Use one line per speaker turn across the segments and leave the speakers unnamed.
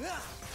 I'll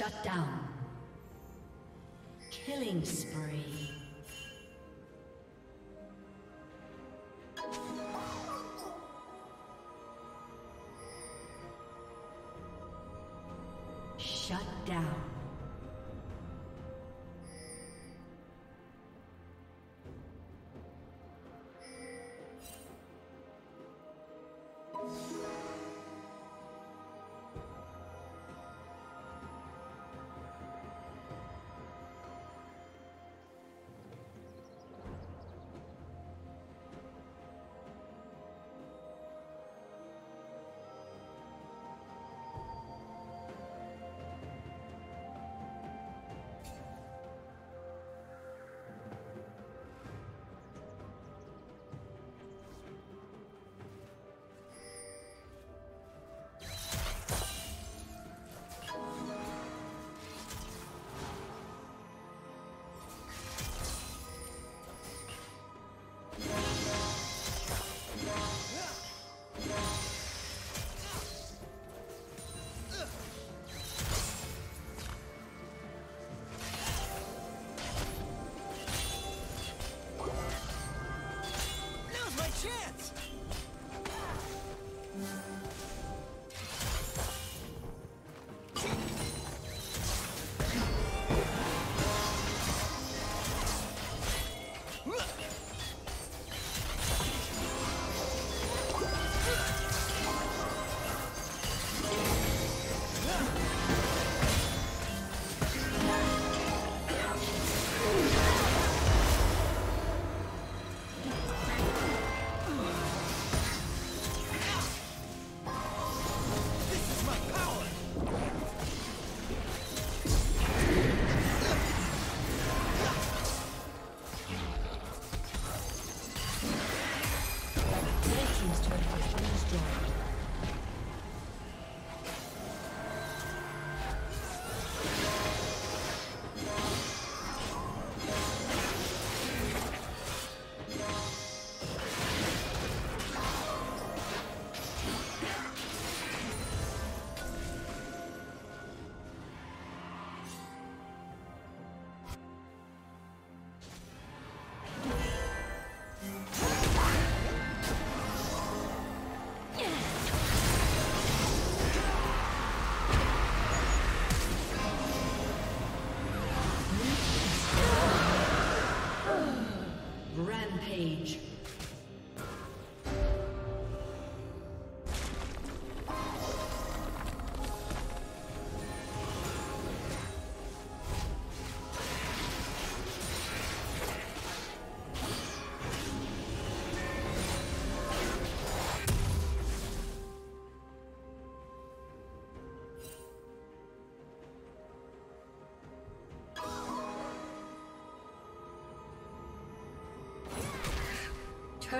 Shut down. chance!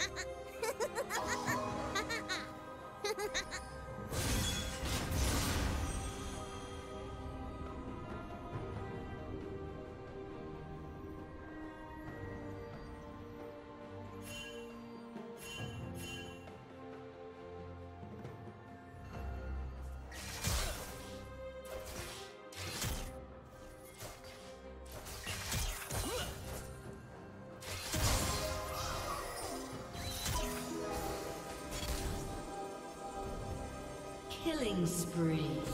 Ha ha ha ha! Killing spree.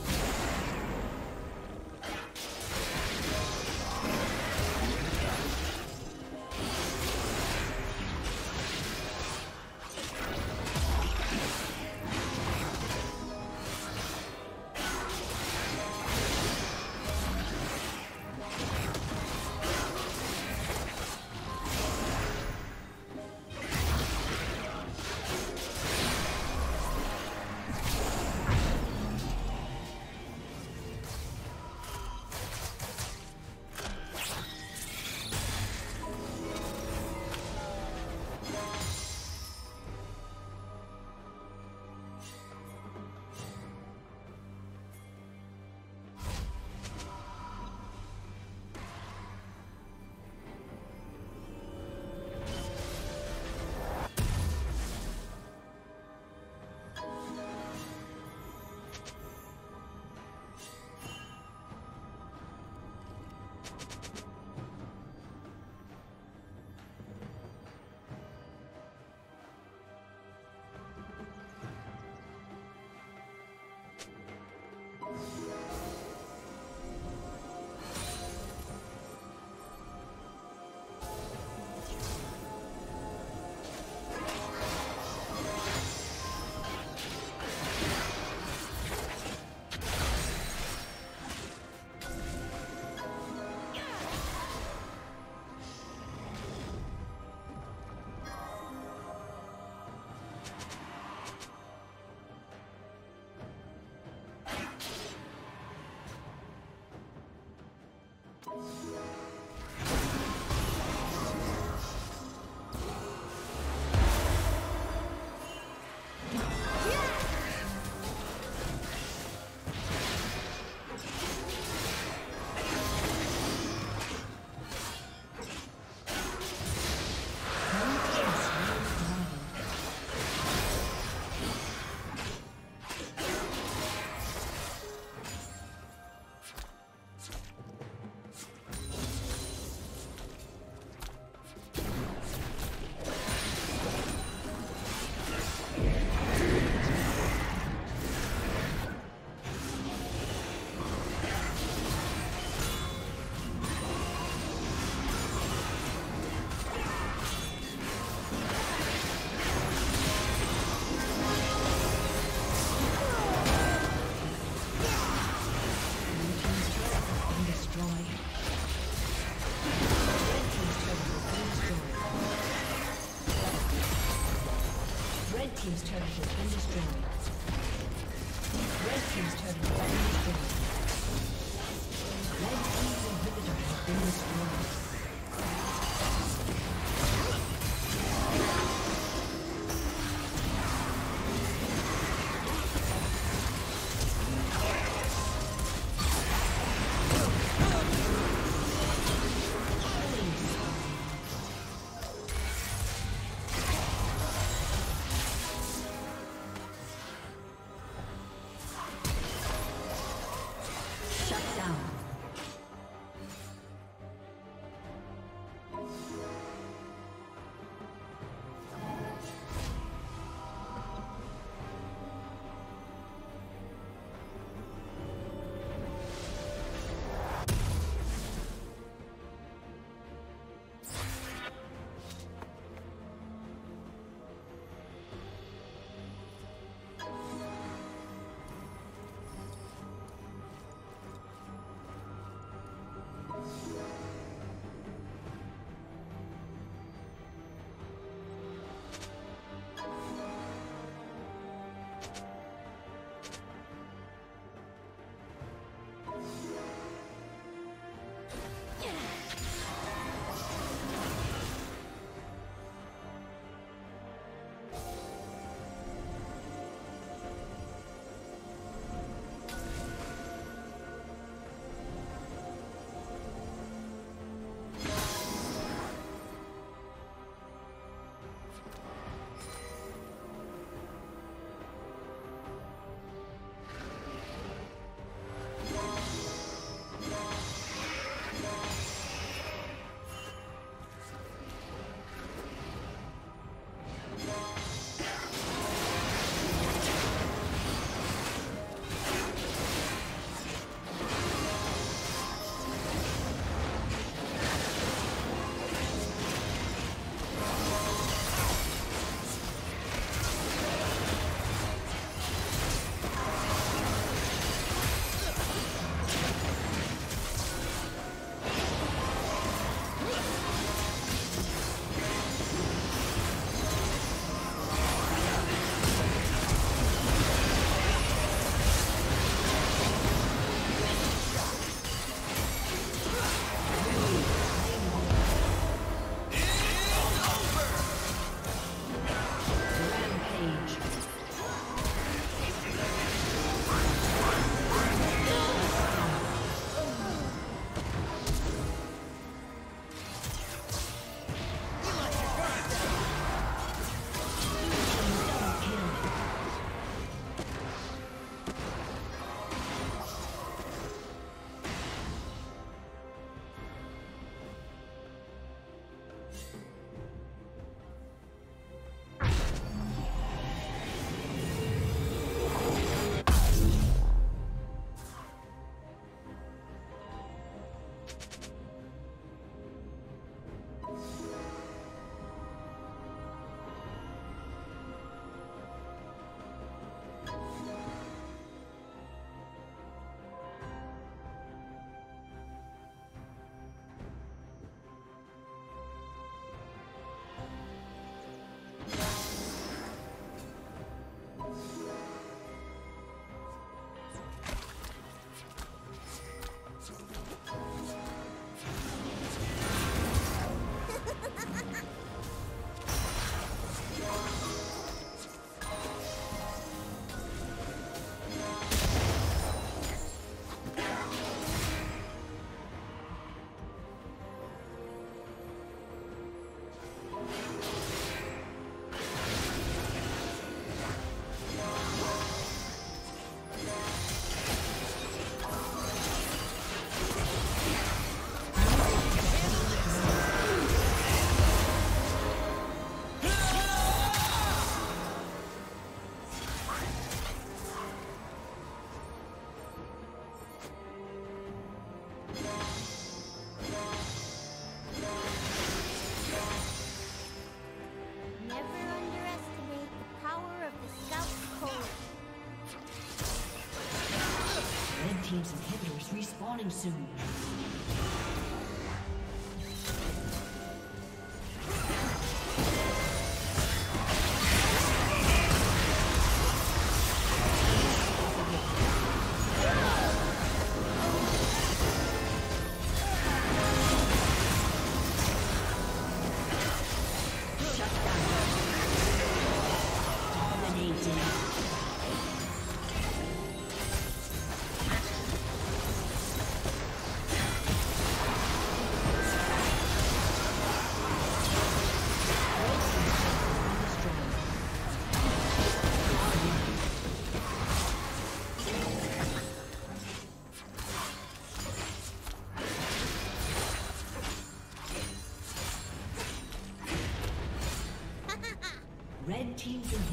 Is soon.